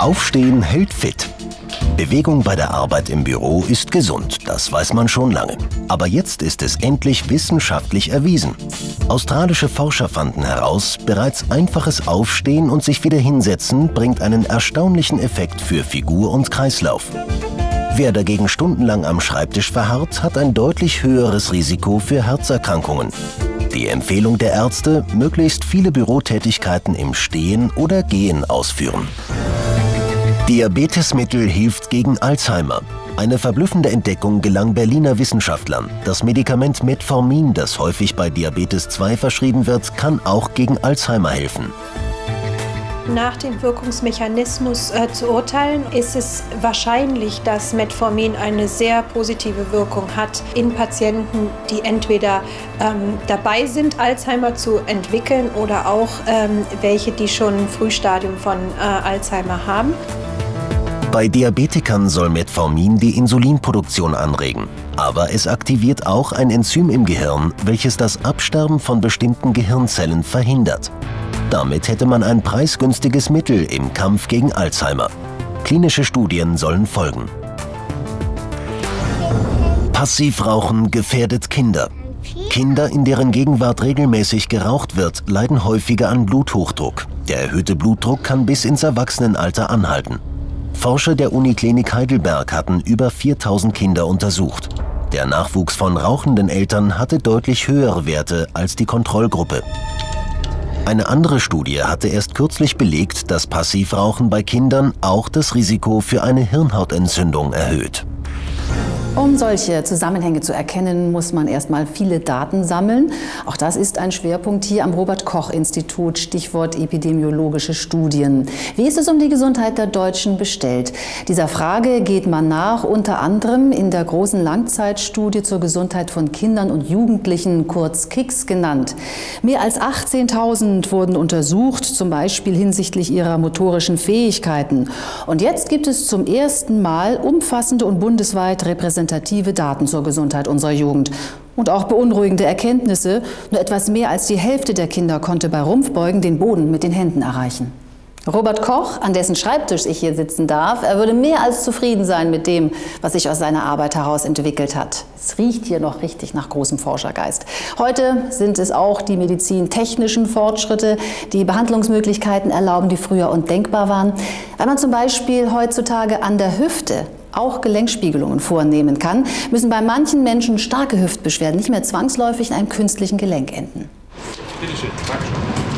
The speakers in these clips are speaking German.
Aufstehen hält fit. Bewegung bei der Arbeit im Büro ist gesund, das weiß man schon lange. Aber jetzt ist es endlich wissenschaftlich erwiesen. Australische Forscher fanden heraus, bereits einfaches Aufstehen und sich wieder hinsetzen bringt einen erstaunlichen Effekt für Figur und Kreislauf. Wer dagegen stundenlang am Schreibtisch verharrt, hat ein deutlich höheres Risiko für Herzerkrankungen. Die Empfehlung der Ärzte, möglichst viele Bürotätigkeiten im Stehen oder Gehen ausführen. Diabetesmittel hilft gegen Alzheimer. Eine verblüffende Entdeckung gelang Berliner Wissenschaftlern. Das Medikament Metformin, das häufig bei Diabetes 2 verschrieben wird, kann auch gegen Alzheimer helfen. Nach dem Wirkungsmechanismus äh, zu urteilen, ist es wahrscheinlich, dass Metformin eine sehr positive Wirkung hat in Patienten, die entweder ähm, dabei sind, Alzheimer zu entwickeln oder auch ähm, welche, die schon ein Frühstadium von äh, Alzheimer haben. Bei Diabetikern soll Metformin die Insulinproduktion anregen. Aber es aktiviert auch ein Enzym im Gehirn, welches das Absterben von bestimmten Gehirnzellen verhindert. Damit hätte man ein preisgünstiges Mittel im Kampf gegen Alzheimer. Klinische Studien sollen folgen. Passivrauchen gefährdet Kinder. Kinder, in deren Gegenwart regelmäßig geraucht wird, leiden häufiger an Bluthochdruck. Der erhöhte Blutdruck kann bis ins Erwachsenenalter anhalten. Forscher der Uniklinik Heidelberg hatten über 4000 Kinder untersucht. Der Nachwuchs von rauchenden Eltern hatte deutlich höhere Werte als die Kontrollgruppe. Eine andere Studie hatte erst kürzlich belegt, dass Passivrauchen bei Kindern auch das Risiko für eine Hirnhautentzündung erhöht. Um solche Zusammenhänge zu erkennen, muss man erstmal viele Daten sammeln. Auch das ist ein Schwerpunkt hier am Robert-Koch-Institut, Stichwort epidemiologische Studien. Wie ist es um die Gesundheit der Deutschen bestellt? Dieser Frage geht man nach, unter anderem in der großen Langzeitstudie zur Gesundheit von Kindern und Jugendlichen, kurz KICS genannt. Mehr als 18.000 wurden untersucht, zum Beispiel hinsichtlich ihrer motorischen Fähigkeiten. Und jetzt gibt es zum ersten Mal umfassende und bundesweit repräsentative repräsentative Daten zur Gesundheit unserer Jugend. Und auch beunruhigende Erkenntnisse. Nur etwas mehr als die Hälfte der Kinder konnte bei Rumpfbeugen den Boden mit den Händen erreichen. Robert Koch, an dessen Schreibtisch ich hier sitzen darf, er würde mehr als zufrieden sein mit dem, was sich aus seiner Arbeit heraus entwickelt hat. Es riecht hier noch richtig nach großem Forschergeist. Heute sind es auch die medizintechnischen Fortschritte, die Behandlungsmöglichkeiten erlauben, die früher undenkbar waren. Weil man zum Beispiel heutzutage an der Hüfte auch Gelenkspiegelungen vornehmen kann, müssen bei manchen Menschen starke Hüftbeschwerden nicht mehr zwangsläufig in einem künstlichen Gelenk enden.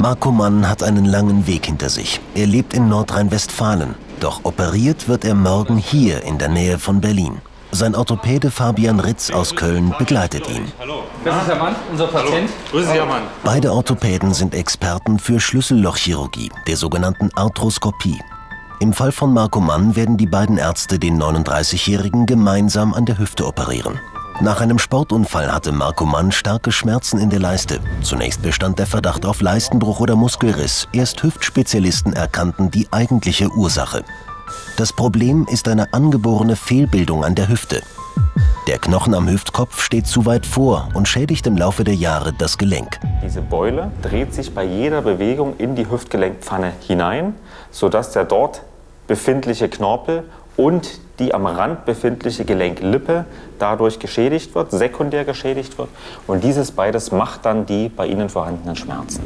Marco Mann hat einen langen Weg hinter sich. Er lebt in Nordrhein-Westfalen. Doch operiert wird er morgen hier in der Nähe von Berlin. Sein Orthopäde Fabian Ritz aus Köln begleitet ihn. Hallo. Das ist Herr Mann, unser Patient. Grüße Sie, Herr Mann. Beide Orthopäden sind Experten für Schlüssellochchirurgie, der sogenannten Arthroskopie. Im Fall von Marco Mann werden die beiden Ärzte den 39-Jährigen gemeinsam an der Hüfte operieren. Nach einem Sportunfall hatte Marco Mann starke Schmerzen in der Leiste. Zunächst bestand der Verdacht auf Leistenbruch oder Muskelriss. Erst Hüftspezialisten erkannten die eigentliche Ursache. Das Problem ist eine angeborene Fehlbildung an der Hüfte. Der Knochen am Hüftkopf steht zu weit vor und schädigt im Laufe der Jahre das Gelenk. Diese Beule dreht sich bei jeder Bewegung in die Hüftgelenkpfanne hinein, sodass der dort befindliche Knorpel und die am Rand befindliche Gelenklippe dadurch geschädigt wird, sekundär geschädigt wird. Und dieses beides macht dann die bei Ihnen vorhandenen Schmerzen.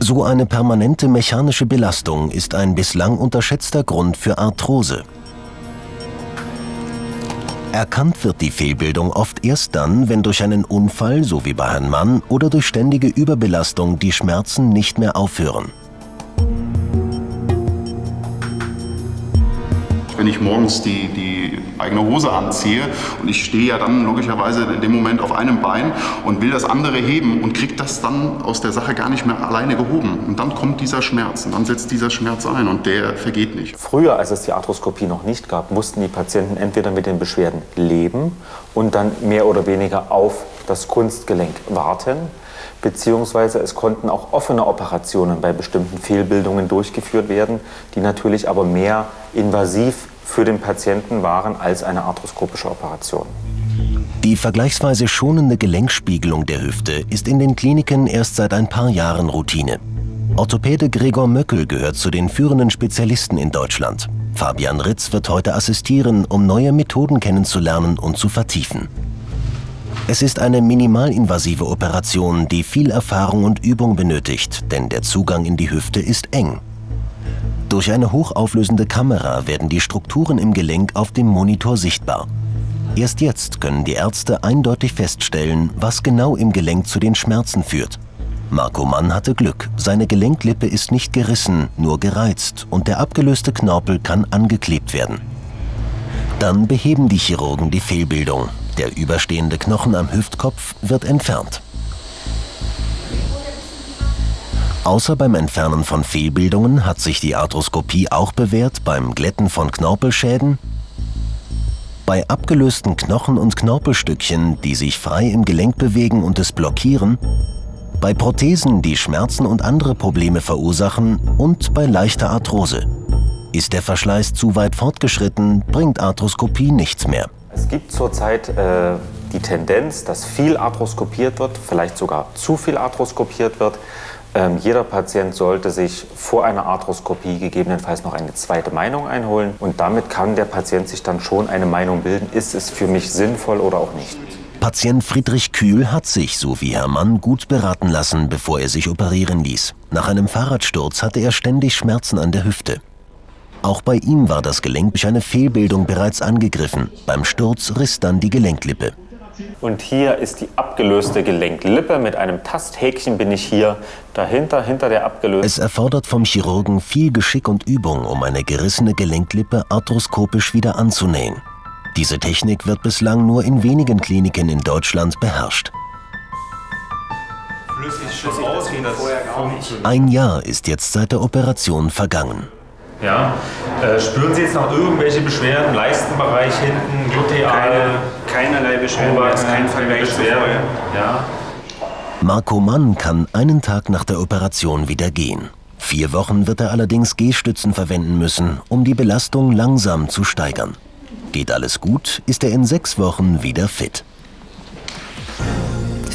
So eine permanente mechanische Belastung ist ein bislang unterschätzter Grund für Arthrose. Erkannt wird die Fehlbildung oft erst dann, wenn durch einen Unfall, so wie bei Herrn Mann, oder durch ständige Überbelastung die Schmerzen nicht mehr aufhören. Wenn ich morgens die, die eigene Hose anziehe und ich stehe ja dann logischerweise in dem Moment auf einem Bein und will das andere heben und kriege das dann aus der Sache gar nicht mehr alleine gehoben. Und dann kommt dieser Schmerz und dann setzt dieser Schmerz ein und der vergeht nicht. Früher, als es die Arthroskopie noch nicht gab, mussten die Patienten entweder mit den Beschwerden leben und dann mehr oder weniger auf das Kunstgelenk warten beziehungsweise es konnten auch offene Operationen bei bestimmten Fehlbildungen durchgeführt werden, die natürlich aber mehr invasiv für den Patienten waren als eine arthroskopische Operation. Die vergleichsweise schonende Gelenkspiegelung der Hüfte ist in den Kliniken erst seit ein paar Jahren Routine. Orthopäde Gregor Möckel gehört zu den führenden Spezialisten in Deutschland. Fabian Ritz wird heute assistieren, um neue Methoden kennenzulernen und zu vertiefen. Es ist eine minimalinvasive Operation, die viel Erfahrung und Übung benötigt, denn der Zugang in die Hüfte ist eng. Durch eine hochauflösende Kamera werden die Strukturen im Gelenk auf dem Monitor sichtbar. Erst jetzt können die Ärzte eindeutig feststellen, was genau im Gelenk zu den Schmerzen führt. Marco Mann hatte Glück. Seine Gelenklippe ist nicht gerissen, nur gereizt und der abgelöste Knorpel kann angeklebt werden. Dann beheben die Chirurgen die Fehlbildung. Der überstehende Knochen am Hüftkopf wird entfernt. Außer beim Entfernen von Fehlbildungen hat sich die Arthroskopie auch bewährt beim Glätten von Knorpelschäden, bei abgelösten Knochen und Knorpelstückchen, die sich frei im Gelenk bewegen und es blockieren bei Prothesen, die Schmerzen und andere Probleme verursachen und bei leichter Arthrose. Ist der Verschleiß zu weit fortgeschritten, bringt Arthroskopie nichts mehr. Es gibt zurzeit äh, die Tendenz, dass viel arthroskopiert wird, vielleicht sogar zu viel arthroskopiert wird. Ähm, jeder Patient sollte sich vor einer Arthroskopie gegebenenfalls noch eine zweite Meinung einholen und damit kann der Patient sich dann schon eine Meinung bilden, ist es für mich sinnvoll oder auch nicht. Patient Friedrich Kühl hat sich, so wie Herr Mann, gut beraten lassen, bevor er sich operieren ließ. Nach einem Fahrradsturz hatte er ständig Schmerzen an der Hüfte. Auch bei ihm war das Gelenk durch eine Fehlbildung bereits angegriffen. Beim Sturz riss dann die Gelenklippe. Und hier ist die abgelöste Gelenklippe. Mit einem Tasthäkchen bin ich hier dahinter, hinter der abgelösten. Es erfordert vom Chirurgen viel Geschick und Übung, um eine gerissene Gelenklippe arthroskopisch wieder anzunähen. Diese Technik wird bislang nur in wenigen Kliniken in Deutschland beherrscht. Ein Jahr ist jetzt seit der Operation vergangen. Ja. Äh, spüren Sie jetzt noch irgendwelche Beschwerden, Leistenbereich hinten, gluteal? Keine, keinerlei Beschwerden, Ober- ist kein Vergleich Beschwerden. Ja. Marco Mann kann einen Tag nach der Operation wieder gehen. Vier Wochen wird er allerdings Gehstützen verwenden müssen, um die Belastung langsam zu steigern. Geht alles gut, ist er in sechs Wochen wieder fit.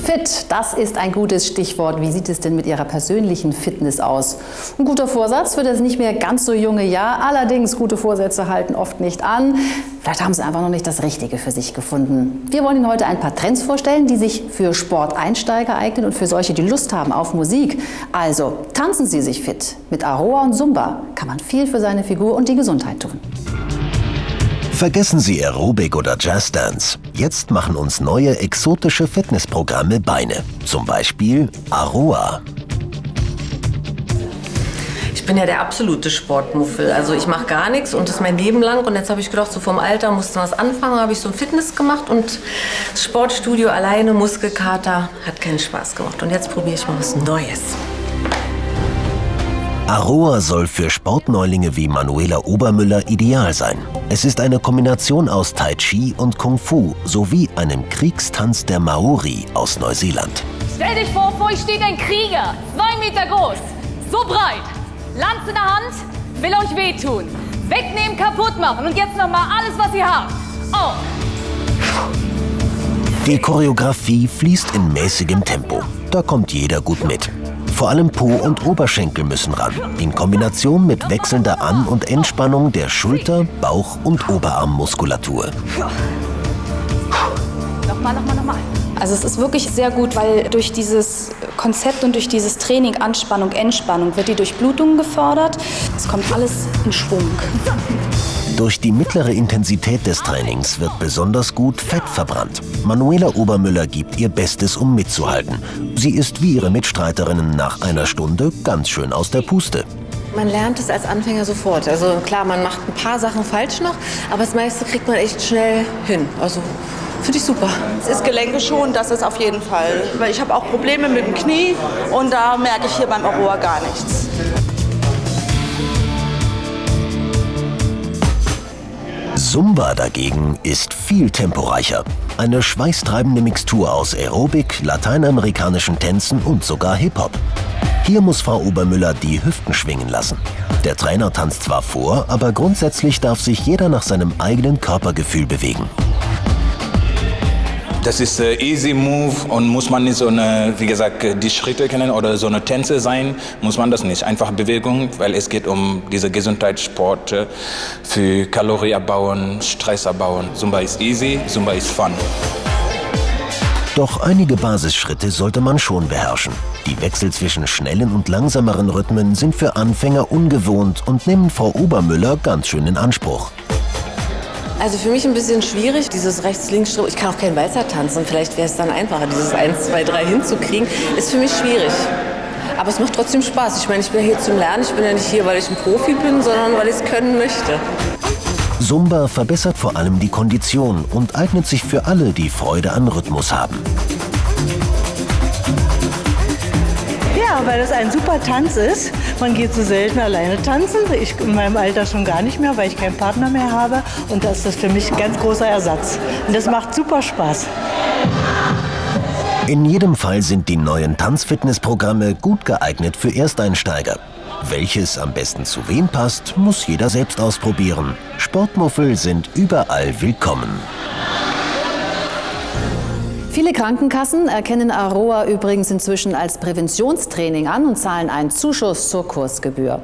Fit, das ist ein gutes Stichwort. Wie sieht es denn mit Ihrer persönlichen Fitness aus? Ein guter Vorsatz für das nicht mehr ganz so junge Jahr. Allerdings, gute Vorsätze halten oft nicht an. Vielleicht haben Sie einfach noch nicht das Richtige für sich gefunden. Wir wollen Ihnen heute ein paar Trends vorstellen, die sich für Sporteinsteiger eignen und für solche, die Lust haben auf Musik. Also, tanzen Sie sich fit. Mit Aroa und Zumba kann man viel für seine Figur und die Gesundheit tun. Vergessen Sie Aerobic oder Jazzdance. Jetzt machen uns neue exotische Fitnessprogramme Beine. Zum Beispiel Aroa. Ich bin ja der absolute Sportmuffel. Also ich mache gar nichts und das mein Leben lang. Und jetzt habe ich gedacht, so vom Alter musste was anfangen. habe ich so ein Fitness gemacht und das Sportstudio alleine, Muskelkater, hat keinen Spaß gemacht. Und jetzt probiere ich mal was Neues. Aroa soll für Sportneulinge wie Manuela Obermüller ideal sein. Es ist eine Kombination aus Tai Chi und Kung Fu sowie einem Kriegstanz der Maori aus Neuseeland. Stell dich vor, vor euch steht ein Krieger, zwei Meter groß, so breit, Lanz in der Hand, will euch wehtun, wegnehmen, kaputt machen und jetzt nochmal alles, was ihr habt. Oh, Die Choreografie fließt in mäßigem Tempo. Da kommt jeder gut mit. Vor allem Po und Oberschenkel müssen ran, in Kombination mit wechselnder An- und Entspannung der Schulter-, Bauch- und Oberarmmuskulatur. nochmal, nochmal, nochmal. Also es ist wirklich sehr gut, weil durch dieses Konzept und durch dieses Training Anspannung, Entspannung wird die Durchblutung gefördert. Es kommt alles in Schwung. Durch die mittlere Intensität des Trainings wird besonders gut Fett verbrannt. Manuela Obermüller gibt ihr Bestes, um mitzuhalten. Sie ist wie ihre Mitstreiterinnen nach einer Stunde ganz schön aus der Puste. Man lernt es als Anfänger sofort. Also klar, man macht ein paar Sachen falsch noch, aber das meiste kriegt man echt schnell hin. Also finde ich super. Es ist Gelenke schon, das ist auf jeden Fall. Weil ich habe auch Probleme mit dem Knie und da merke ich hier beim Aurora gar nichts. Zumba dagegen ist viel temporeicher. Eine schweißtreibende Mixtur aus Aerobik, lateinamerikanischen Tänzen und sogar Hip-Hop. Hier muss Frau Obermüller die Hüften schwingen lassen. Der Trainer tanzt zwar vor, aber grundsätzlich darf sich jeder nach seinem eigenen Körpergefühl bewegen. Das ist äh, easy move und muss man nicht so eine, wie gesagt, die Schritte kennen oder so eine Tänze sein, muss man das nicht. Einfach Bewegung, weil es geht um diese Gesundheitssport äh, für Kalorien abbauen, Stress abbauen. Zumba ist easy, Zumba ist fun. Doch einige Basisschritte sollte man schon beherrschen. Die Wechsel zwischen schnellen und langsameren Rhythmen sind für Anfänger ungewohnt und nehmen Frau Obermüller ganz schön in Anspruch. Also für mich ein bisschen schwierig, dieses rechts-links Ich kann auch keinen Walzer tanzen. Vielleicht wäre es dann einfacher, dieses 1, 2, 3 hinzukriegen. Ist für mich schwierig. Aber es macht trotzdem Spaß. Ich meine, ich bin hier zum Lernen. Ich bin ja nicht hier, weil ich ein Profi bin, sondern weil ich es können möchte. Zumba verbessert vor allem die Kondition und eignet sich für alle, die Freude an Rhythmus haben. Ja, weil es ein super Tanz ist. Man geht so selten alleine tanzen. Ich in meinem Alter schon gar nicht mehr, weil ich keinen Partner mehr habe. Und das ist für mich ein ganz großer Ersatz. Und das macht super Spaß. In jedem Fall sind die neuen Tanzfitnessprogramme gut geeignet für Ersteinsteiger. Welches am besten zu wem passt, muss jeder selbst ausprobieren. Sportmuffel sind überall willkommen. Viele Krankenkassen erkennen Aroa übrigens inzwischen als Präventionstraining an und zahlen einen Zuschuss zur Kursgebühr.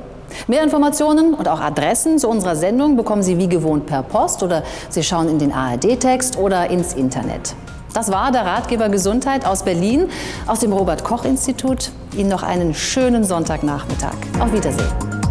Mehr Informationen und auch Adressen zu unserer Sendung bekommen Sie wie gewohnt per Post oder Sie schauen in den ARD-Text oder ins Internet. Das war der Ratgeber Gesundheit aus Berlin, aus dem Robert Koch Institut. Ihnen noch einen schönen Sonntagnachmittag. Auf Wiedersehen.